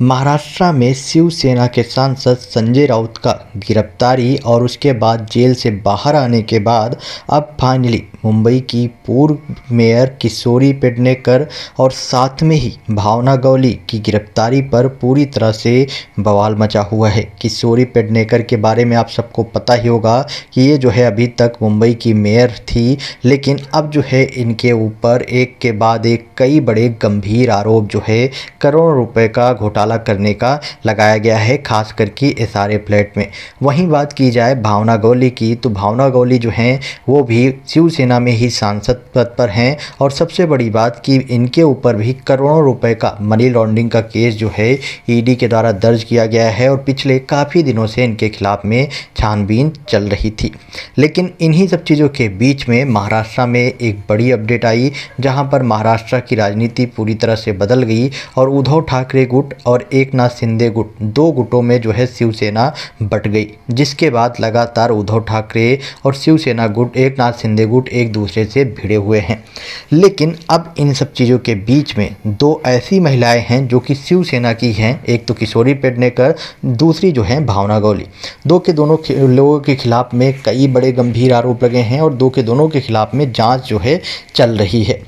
महाराष्ट्र में शिवसेना के सांसद संजय राउत का गिरफ्तारी और उसके बाद जेल से बाहर आने के बाद अब फाइनली मुंबई की पूर्व मेयर किशोरी पेडनेकर और साथ में ही भावना गौली की गिरफ्तारी पर पूरी तरह से बवाल मचा हुआ है। किशोरी पेडनेकर के बारे में आप सबको पता ही होगा कि ये जो है अभी तक मुंबई की मेयर थी, लेकिन अब जो है इनके ऊपर एक के बाद एक कई बड़े गंभीर आरोप जो है करोड़ों रुपए का घोटाला करने का लगाया गया है, खास करके एस फ्लैट में। वहीं बात की जाए भावना गौली की तो भावना गौली जो हैं, वो भी शिवसेना में ही सांसद पद पर हैं और सबसे बड़ी बात कि इनके ऊपर भी करोड़ों रुपए का मनी लॉन्ड्रिंग का केस जो है ईडी के द्वारा दर्ज किया गया है और पिछले काफ़ी दिनों से इनके खिलाफ में छानबीन चल रही थी। लेकिन इन्हीं सब चीज़ों के बीच में महाराष्ट्र में एक बड़ी अपडेट आई, जहाँ पर महाराष्ट्र की राजनीति पूरी तरह से बदल गई और उद्धव ठाकरे गुट और एक नाथ शिंदे गुट, दो गुटों में जो है शिवसेना बट गई, जिसके बाद लगातार उद्धव ठाकरे और शिवसेना गुट एक नाथ शिंदे गुट एक दूसरे से भिड़े हुए हैं। लेकिन अब इन सब चीज़ों के बीच में दो ऐसी महिलाएँ हैं जो कि शिवसेना की हैं। एक तो किशोरी पेडनेकर, दूसरी जो है भावना गौली। दो के दोनों लोगों के खिलाफ में कई बड़े गंभीर आरोप लगे हैं और दो के दोनों के खिलाफ में जाँच जो है चल रही है।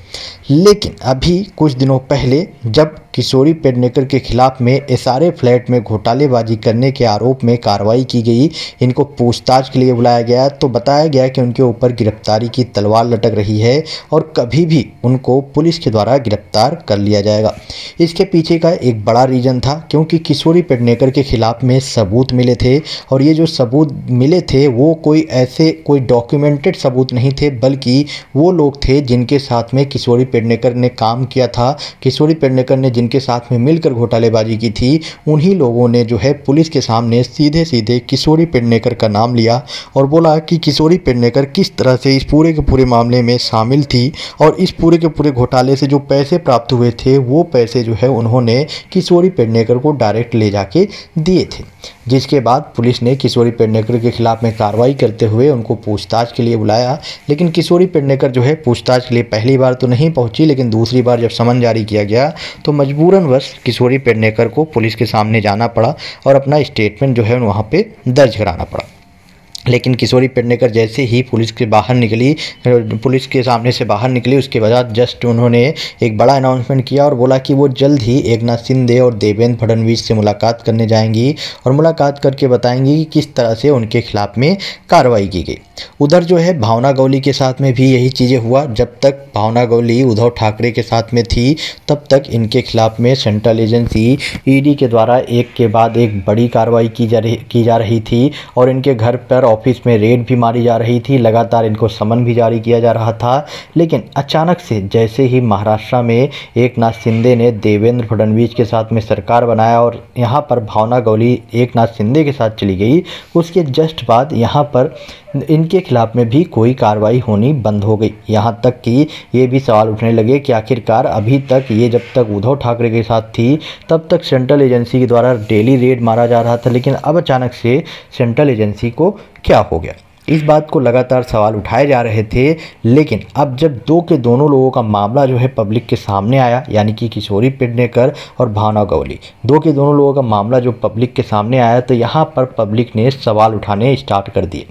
लेकिन अभी कुछ दिनों पहले जब किशोरी पेडनेकर के खिलाफ में एसआरए फ्लैट में घोटालेबाजी करने के आरोप में कार्रवाई की गई। इनको पूछताछ के लिए बुलाया गया। तो बताया गया कि उनके ऊपर गिरफ्तारी की तलवार लटक रही है और कभी भी उनको पुलिस के द्वारा गिरफ़्तार कर लिया जाएगा। इसके पीछे का एक बड़ा रीज़न था, क्योंकि किशोरी पेडनेकर के खिलाफ में सबूत मिले थे और ये जो सबूत मिले थे, वो कोई ऐसे कोई डॉक्यूमेंटेड सबूत नहीं थे, बल्कि वो लोग थे जिनके साथ में किशोरी पेडनेकर ने काम किया था। किशोरी पेडनेकर ने जिनके साथ में मिलकर घोटालेबाजी की थी, उन्हीं लोगों ने जो है पुलिस के सामने सीधे सीधे किशोरी पेडनेकर का नाम लिया और बोला कि किशोरी पेडनेकर किस तरह से इस पूरे के पूरे मामले में शामिल थी और इस पूरे के पूरे घोटाले से जो पैसे प्राप्त हुए थे, वो पैसे जो है उन्होंने किशोरी पेडनेकर को डायरेक्ट ले जाके दिए थे। जिसके बाद पुलिस ने किशोरी पेडनेकर के खिलाफ में कार्रवाई करते हुए उनको पूछताछ के लिए बुलाया, लेकिन किशोरी पेडनेकर जो है पूछताछ के लिए पहली बार तो नहीं पहुँची, लेकिन दूसरी बार जब समन जारी किया गया तो मजबूरन वश किशोरी पेडनेकर को पुलिस के सामने जाना पड़ा और अपना स्टेटमेंट जो है वहाँ पर दर्ज कराना पड़ा। लेकिन किशोरी पेडनेकर जैसे ही पुलिस के बाहर निकली, पुलिस के सामने से बाहर निकली, उसके बाद जस्ट उन्होंने एक बड़ा अनाउंसमेंट किया और बोला कि वो जल्द ही एक नाथ शिंदे और देवेंद्र फडणवीस से मुलाकात करने जाएँगी और मुलाकात करके बताएँगी कि किस तरह से उनके खिलाफ में कार्रवाई की गई। उधर जो है, भावना गौली के साथ में भी यही चीज़ें हुआ। जब तक भावना गौली उद्धव ठाकरे के साथ में थी, तब तक इनके खिलाफ में सेंट्रल एजेंसी ईडी के द्वारा एक के बाद एक बड़ी कार्रवाई की जा रही, की जा रही थी और इनके घर पर ऑफ़िस में रेड भी मारी जा रही थी, लगातार इनको समन भी जारी किया जा रहा था। लेकिन अचानक से जैसे ही महाराष्ट्र में एक नाथ शिंदे ने देवेंद्र फडणवीस के साथ में सरकार बनाया और यहाँ पर भावना गौली एक नाथ शिंदे के साथ चली गई, उसके जस्ट बाद यहाँ पर इनके खिलाफ में भी कोई कार्रवाई होनी बंद हो गई। यहाँ तक कि ये भी सवाल उठने लगे कि आखिरकार अभी तक ये जब तक उद्धव ठाकरे के साथ थी, तब तक सेंट्रल एजेंसी के द्वारा डेली रेड मारा जा रहा था, लेकिन अब अचानक से सेंट्रल एजेंसी को क्या हो गया? इस बात को लगातार सवाल उठाए जा रहे थे, लेकिन अब जब दो के दोनों लोगों का मामला जो है पब्लिक के सामने आया, यानी कि किशोरी पेडनेकर और भावना गौली। दो के दोनों लोगों का मामला जो पब्लिक के सामने आया तो यहाँ पर पब्लिक ने सवाल उठाने स्टार्ट कर दिए।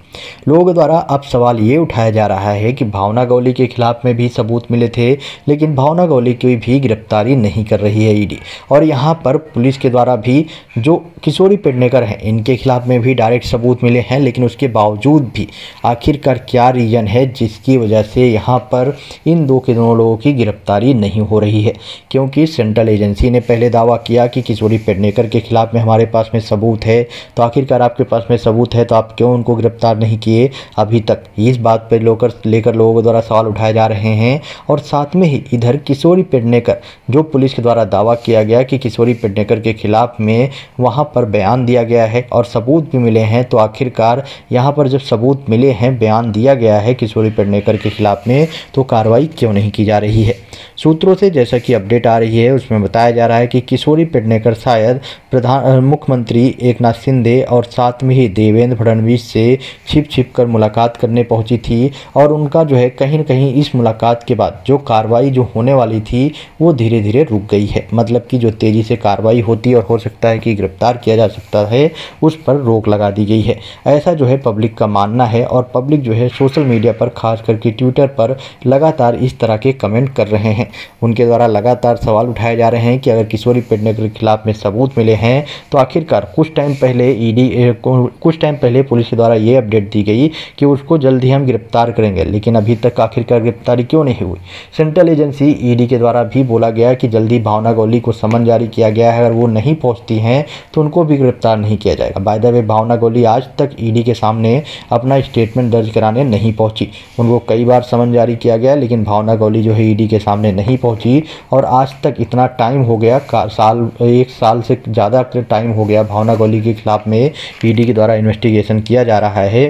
लोगों द्वारा अब सवाल ये उठाया जा रहा है कि भावना गौली के खिलाफ में भी सबूत मिले थे, लेकिन भावना गौली की भी गिरफ्तारी नहीं कर रही है ईडी। और यहाँ पर पुलिस के द्वारा भी जो किशोरी पेडनेकर हैं, इनके खिलाफ में भी डायरेक्ट सबूत मिले हैं, लेकिन उसके बावजूद भी आखिरकार क्या रीज़न है जिसकी वजह से यहाँ पर इन दो के दोनों लोगों की गिरफ्तारी नहीं हो रही है? क्योंकि सेंट्रल एजेंसी ने पहले दावा किया कि किशोरी पेडनेकर के खिलाफ में हमारे पास में सबूत है। तो आखिरकार आपके पास में सबूत है तो आप क्यों उनको गिरफ़्तार नहीं किए? अभी तक इस बात पर लोकर, लेकर लोगों द्वारा सवाल उठाए जा रहे हैं। और साथ में ही इधर किशोरी पेडनेकर, जो पुलिस के द्वारा दावा किया गया कि किशोरी पेडनेकर के खिलाफ में वहाँ पर बयान दिया गया है और सबूत भी मिले हैं तो आखिरकार यहाँ पर जब सबूत सबूत मिले हैं, बयान दिया गया है किशोरी पेडनेकर के खिलाफ में तो कार्रवाई क्यों नहीं की जा रही है? सूत्रों से जैसा कि अपडेट आ रही है, उसमें बताया जा रहा है कि किशोरी पेडनेकर शायद प्रधान मुख्यमंत्री एक नाथ शिंदे और साथ में ही देवेंद्र फडणवीस से छिप छिप कर मुलाकात करने पहुँची थी और उनका जो है कहीं ना कहीं इस मुलाकात के बाद जो कार्रवाई जो होने वाली थी, वो धीरे धीरे रुक गई है। मतलब कि जो तेज़ी से कार्रवाई होती और हो सकता है कि गिरफ़्तार किया जा सकता है, उस पर रोक लगा दी गई है। ऐसा जो है पब्लिक का मानना है और पब्लिक जो है सोशल मीडिया पर, खास करके ट्विटर पर, लगातार इस तरह के कमेंट कर रहे हैं। उनके द्वारा लगातार सवाल उठाए जा रहे हैं कि अगर किशोरी पेडनेकर के खिलाफ में सबूत मिले हैं तो आखिरकार कुछ टाइम पहले ईडी कुछ टाइम पहले पुलिस के द्वारा ये अपडेट दी गई कि उसको जल्द ही हम गिरफ़्तार करेंगे, लेकिन अभी तक आखिरकार गिरफ्तारी क्यों नहीं हुई? सेंट्रल एजेंसी ईडी के द्वारा भी बोला गया कि जल्दी भावना गौली को समन जारी किया गया है, अगर वो नहीं पहुँचती हैं तो उनको भी गिरफ़्तार नहीं किया जाएगा। बाय द वे भावना गोली आज तक ईडी के सामने अपना स्टेटमेंट दर्ज कराने नहीं पहुँची। उनको कई बार समन जारी किया गया, लेकिन भावना गौली जो है ईडी के सामने नहीं पहुँची। और आज तक इतना टाइम हो गया साल, एक साल से ज़्यादा टाइम हो गया भावना गौली के खिलाफ में ईडी के द्वारा इन्वेस्टिगेशन किया जा रहा है।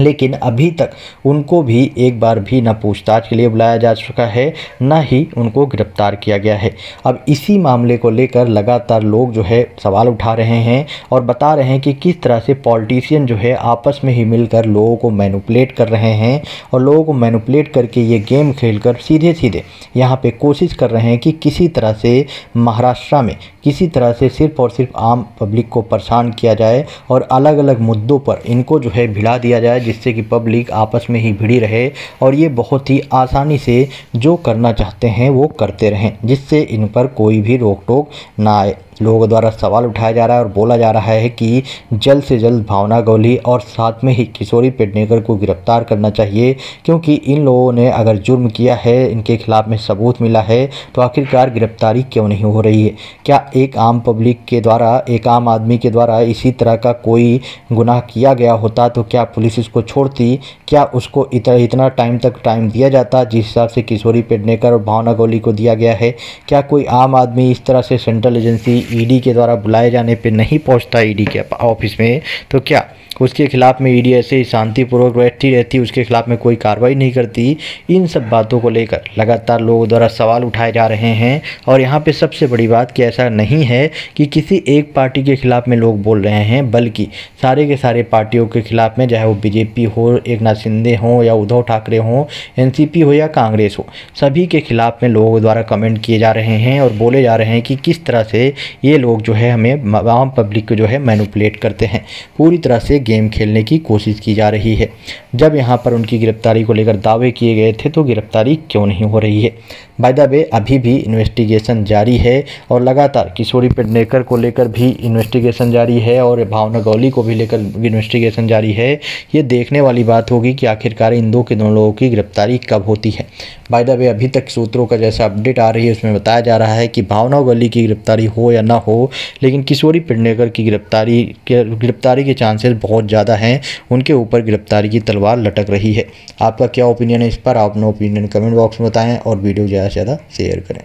लेकिन अभी तक उनको भी एक बार भी न पूछताछ के लिए बुलाया जा चुका है, न ही उनको गिरफ़्तार किया गया है। अब इसी मामले को लेकर लगातार लोग जो है सवाल उठा रहे हैं और बता रहे हैं कि किस तरह से पॉलिटिशियन जो है आपस में ही मिलकर लोगों को मैनुपलेट कर रहे हैं और लोगों को मैनुपलेट करके ये गेम खेलकर सीधे सीधे यहाँ पर कोशिश कर रहे हैं कि किसी तरह से महाराष्ट्र में किसी तरह से सिर्फ़ और सिर्फ़ आम पब्लिक को परेशान किया जाए और अलग अलग मुद्दों पर इनको जो है भिड़ा दिया जाए जिससे कि पब्लिक आपस में ही भिड़ी रहे और ये बहुत ही आसानी से जो करना चाहते हैं वो करते रहें, जिससे इन पर कोई भी रोक टोक ना आए। लोगों द्वारा सवाल उठाया जा रहा है और बोला जा रहा है कि जल्द से जल्द भावना गौली और साथ में ही किशोरी पेडनेकर को गिरफ़्तार करना चाहिए, क्योंकि इन लोगों ने अगर जुर्म किया है, इनके खिलाफ में सबूत मिला है तो आखिरकार गिरफ्तारी क्यों नहीं हो रही है? क्या एक आम पब्लिक के द्वारा, एक आम आदमी के द्वारा इसी तरह का कोई गुनाह किया गया होता तो क्या पुलिस इसको छोड़ती? क्या उसको इतना इतना टाइम तक टाइम दिया जाता, जिस हिसाब से किशोरी पेडनेकर और भावना गौली को दिया गया है? क्या कोई आम आदमी इस तरह से सेंट्रल एजेंसी ईडी के द्वारा बुलाए जाने पे नहीं पहुँचता ईडी के ऑफ़िस में तो क्या उसके खिलाफ में ईडी ऐसे ही शांतिपूर्वक बैठती रहती, उसके खिलाफ में कोई कार्रवाई नहीं करती। इन सब बातों को लेकर लगातार लोगों द्वारा सवाल उठाए जा रहे हैं और यहाँ पे सबसे बड़ी बात कि ऐसा नहीं है कि किसी एक पार्टी के खिलाफ में लोग बोल रहे हैं, बल्कि सारे के सारे पार्टियों के खिलाफ में, चाहे वो बीजेपी हो एक नाथ शिंदे हों या उद्धव ठाकरे हों एनसीपी हो या कांग्रेस हो, सभी के खिलाफ में लोगों द्वारा कमेंट किए जा रहे हैं और बोले जा रहे हैं कि किस तरह से ये लोग जो है हमें आम पब्लिक को जो है मैनुपलेट करते हैं। पूरी तरह से गेम खेलने की कोशिश की जा रही है। जब यहाँ पर उनकी गिरफ्तारी को लेकर दावे किए गए थे तो गिरफ्तारी क्यों नहीं हो रही है? बाय द वे अभी भी इन्वेस्टिगेशन जारी है और लगातार किशोरी पेडनेकर को लेकर भी इन्वेस्टिगेशन जारी है और भावना गौली को भी लेकर इन्वेस्टिगेशन जारी है। ये देखने वाली बात होगी कि आखिरकार इन दो के दोनों लोगों की गिरफ्तारी कब होती है। बाय द वे अभी तक सूत्रों का जैसा अपडेट आ रही है, उसमें बताया जा रहा है कि भावना गौली की गिरफ्तारी हो या ना हो, लेकिन किशोरी पेडनेकर की गिरफ्तारी गिरफ्तारी के चांसेस बहुत ज़्यादा हैं। उनके ऊपर गिरफ्तारी की तलवार लटक रही है। आपका क्या ओपिनियन है इस पर? आप अपना ओपिनियन कमेंट बॉक्स में बताएँ और वीडियो ज़्यादा से ज़्यादा शेयर करें।